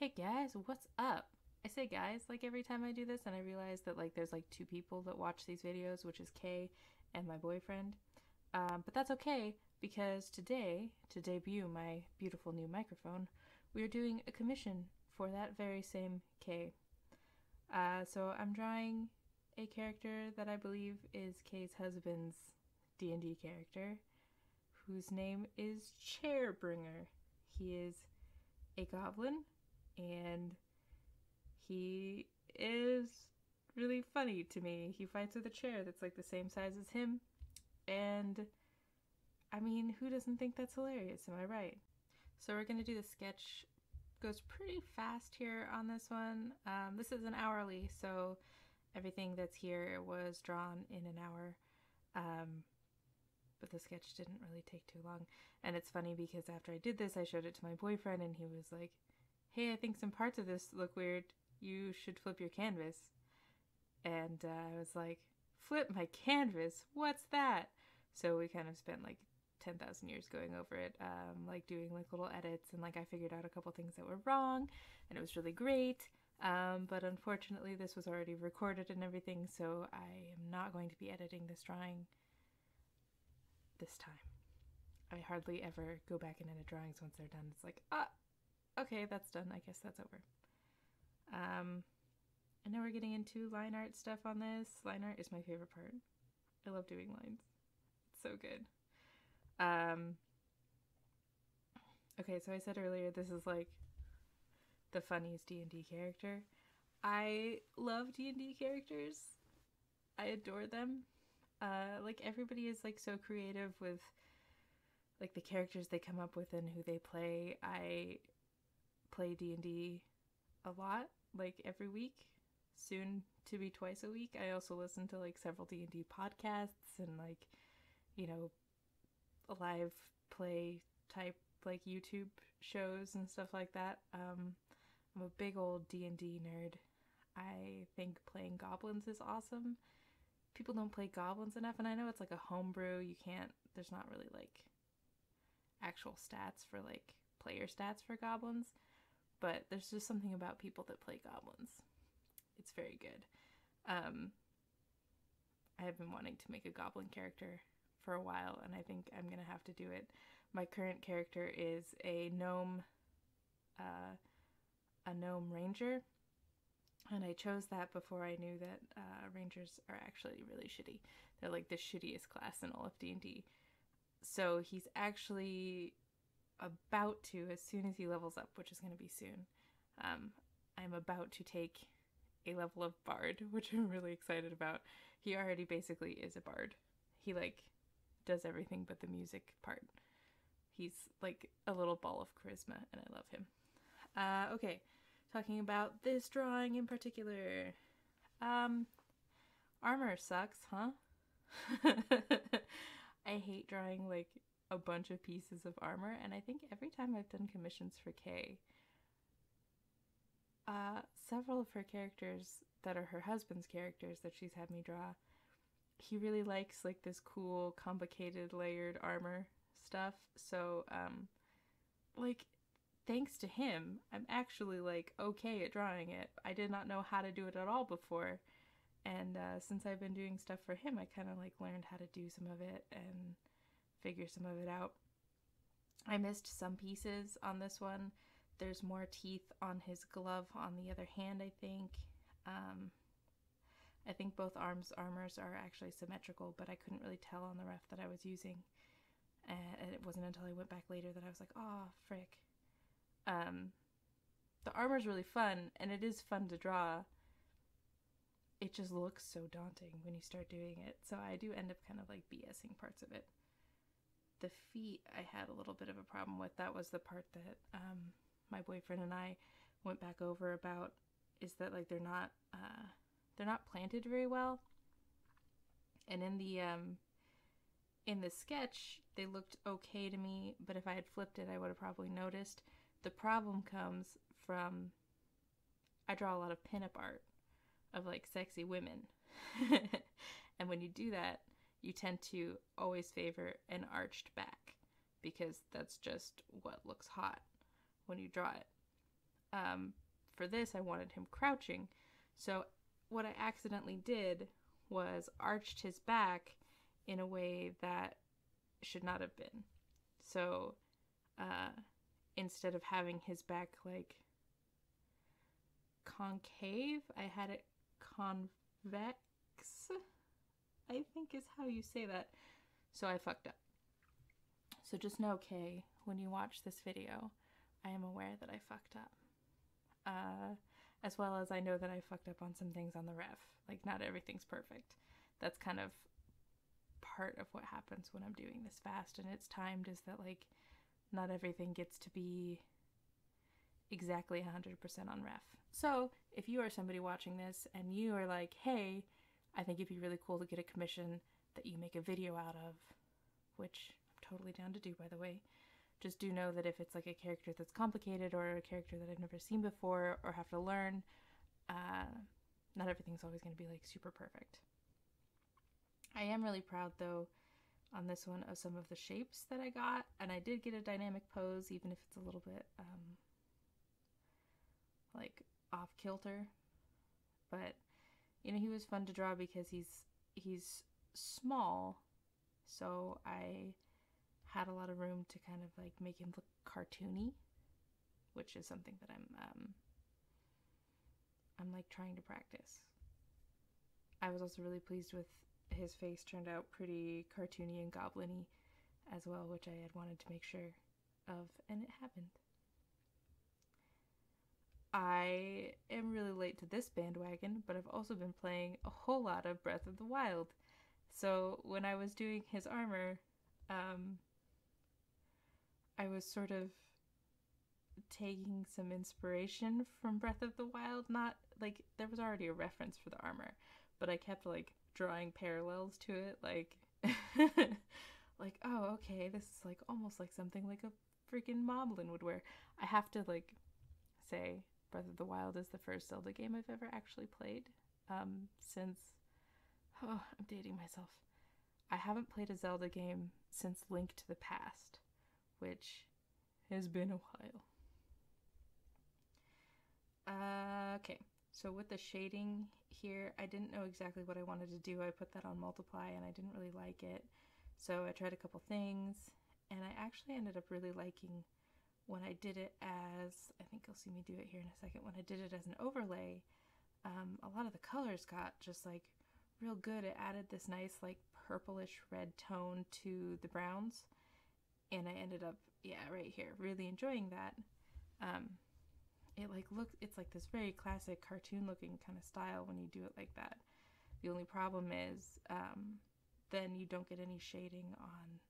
Hey guys, what's up? I say guys like every time I do this, and I realize that like there's like two people that watch these videos, which is Kei and my boyfriend. Um, but that's okay because today, to debut my beautiful new microphone, we are doing a commission for that very same Kei. Uh, so I'm drawing a character that I believe is Kei's husband's D&D character, whose name is Chairbringer. He is a goblin, and he is really funny to me. He fights with a chair that's like the same size as him, and I mean, who doesn't think that's hilarious? Am I right? So we're gonna do the sketch. Goes pretty fast here on this one. Um, this is an hourly, so everything that's here was drawn in an hour. Um, but the sketch didn't really take too long. And it's funny because after I did this, I showed it to my boyfriend, and he was like, "Hey, I think some parts of this look weird. You should flip your canvas." And uh, I was like, "Flip my canvas? What's that?" So we kind of spent like 10,000 years going over it, um, like doing like little edits, and like I figured out a couple things that were wrong, and it was really great. Um, but unfortunately, this was already recorded and everything, so I am not going to be editing this drawing this time. I hardly ever go back and edit drawings once they're done. It's like, ah, okay, that's done. I guess that's over. Um, and now we're getting into line art stuff on this. Line art is my favorite part. I love doing lines. It's so good. Um, okay, so I said earlier this is like the funniest D&D character. I love D&D characters. I adore them. Uh, like everybody is like so creative with like the characters they come up with and who they play. I play D&D a lot, like every week, soon to be twice a week. I also listen to like several D&D podcasts and like you know live play type like YouTube shows and stuff like that. Um I'm a big old D&D nerd. I think playing goblins is awesome. People don't play goblins enough and I know it's like a homebrew. You can't there's not really like actual stats for like player stats for goblins, but there's just something about people that play goblins. It's very good. Um I have been wanting to make a goblin character for a while and I think I'm to have to do it. My current character is a gnome uh a gnome ranger and I chose that before I knew that uh, rangers are actually really shitty. They're like the shittiest class in all of D&D. So he's actually about to, as soon as he levels up, which is going to be soon, um, I'm about to take a level of bard, which I'm really excited about. He already basically is a bard. He like does everything but the music part. He's like a little ball of charisma, and I love him. Uh, okay, talking about this drawing in particular. Um, armor sucks, huh? I hate drawing like a bunch of pieces of armor, and I think every time I've done commissions for Kei, uh, several of her characters that are her husband's characters that she's had me draw, he really likes like this cool, complicated, layered armor stuff. So, um, like thanks to him, I'm actually like okay at drawing it. I did not know how to do it at all before. And uh, since I've been doing stuff for him, I kind of like learned how to do some of it and figure some of it out. I missed some pieces on this one. There's more teeth on his glove on the other hand, I think. Um, I think both arms armors are actually symmetrical, but I couldn't really tell on the ref that I was using. And it wasn't until I went back later that I was like, oh, frick. Um, the armor is really fun, and it is fun to draw. It just looks so daunting when you start doing it, so I do end up kind of like BSing parts of it. The feet, I had a little bit of a problem with. That was the part that um, my boyfriend and I went back over about. Is that like they're not uh, they're not planted very well, and in the um, in the sketch they looked okay to me, but if I had flipped it, I would have probably noticed. The problem comes from I draw a lot of pinup art of like sexy women. and when you do that, you tend to always favor an arched back because that's just what looks hot when you draw it. um, for this, I wanted him crouching. So what I accidentally did was arched his back in a way that should not have been. So uh, instead of having his back like concave, I had it convex, I think is how you say that. So I fucked up. So just know, Kei, when you watch this video, I am aware that I fucked up. Uh, as well as I know that I fucked up on some things on the ref. Like, not everything's perfect. That's kind of part of what happens when I'm doing this fast and it's timed is that, like, not everything gets to be exactly 100% on ref. So, if you are somebody watching this and you are like, hey, I think it'd be really cool to get a commission that you make a video out of, which I'm totally down to do, by the way, just do know that if it's like a character that's complicated or a character that I've never seen before or have to learn, uh, not everything's always going to be like super perfect. I am really proud though on this one of some of the shapes that I got, and I did get a dynamic pose, even if it's a little bit um, like off kilter. But you know, he was fun to draw because he's he's small, so I had a lot of room to kind of like make him look cartoony, which is something that I'm um, I'm like trying to practice. I was also really pleased with his face turned out pretty cartoony and gobliny as well, which I had wanted to make sure of, and it happened. I am really late to this bandwagon, but I've also been playing a whole lot of Breath of the Wild. So when I was doing his armor, um, I was sort of taking some inspiration from Breath of the Wild. Not like there was already a reference for the armor, but I kept like drawing parallels to it, like, like oh okay, this is like almost like something like a freaking Moblin would wear. I have to like say Breath of the Wild is the first Zelda game I've ever actually played. Um, since oh, I'm dating myself. I haven't played a Zelda game since Link to the Past which has been a while. Uh, okay, so with the shading here, I didn't know exactly what I wanted to do. I put that on multiply and I didn't really like it. So I tried a couple things and I actually ended up really liking when I did it as, I think you'll see me do it here in a second, when I did it as an overlay, um, a lot of the colors got just like real good. It added this nice like purplish red tone to the browns and I ended up yeah right here really enjoying that. Um, it like look it's like this very classic cartoon looking kind of style when you do it like that. The only problem is um, then you don't get any shading on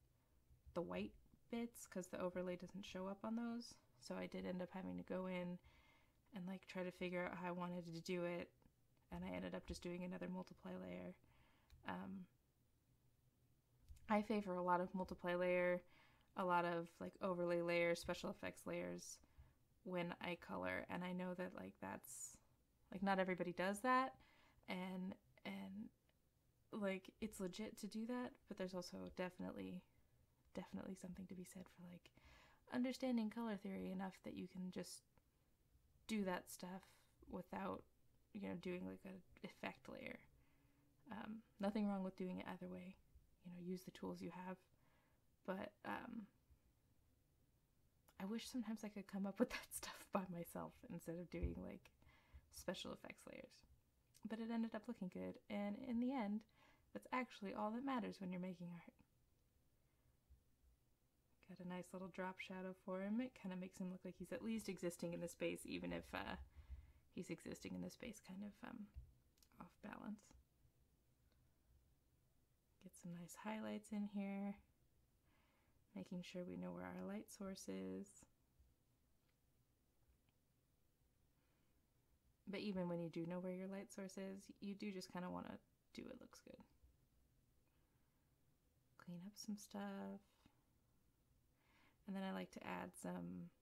the white bits because the overlay doesn't show up on those. So I did end up having to go in and like try to figure out how I wanted to do it, and I ended up just doing another multiply layer. Um, I favor a lot of multiply layer a lot of like overlay layers, special effects layers when I color and I know that like that's like not everybody does that and and like it's legit to do that, but there's also definitely definitely something to be said for like understanding color theory enough that you can just do that stuff without you know doing like a effect layer. Um, nothing wrong with doing it either way. You know, use the tools you have but um, I wish sometimes I could come up with that stuff by myself instead of doing like special effects layers. But it ended up looking good, and in the end, that's actually all that matters when you're making art. Got a nice little drop shadow for him. It kind of makes him look like he's at least existing in the space, even if uh, he's existing in the space kind of um, off balance. Get some nice highlights in here making sure we know where our light source is. But even when you do know where your light source is, you do just kind of want to do it looks good. Clean up some stuff. And then I like to add some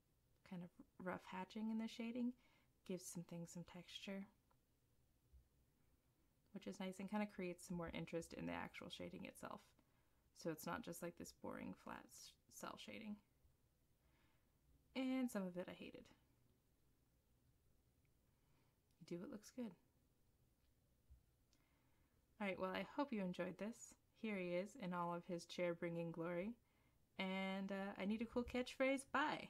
kind of rough hatching in the shading. Gives some things some texture. Which is nice and kind of creates some more interest in the actual shading itself. So it's not just like this boring flat cel shading. And some of it I hated. You do what looks good. Alright, well, I hope you enjoyed this. Here he is in all of his chair bringing glory. And uh, I need a cool catchphrase. Bye.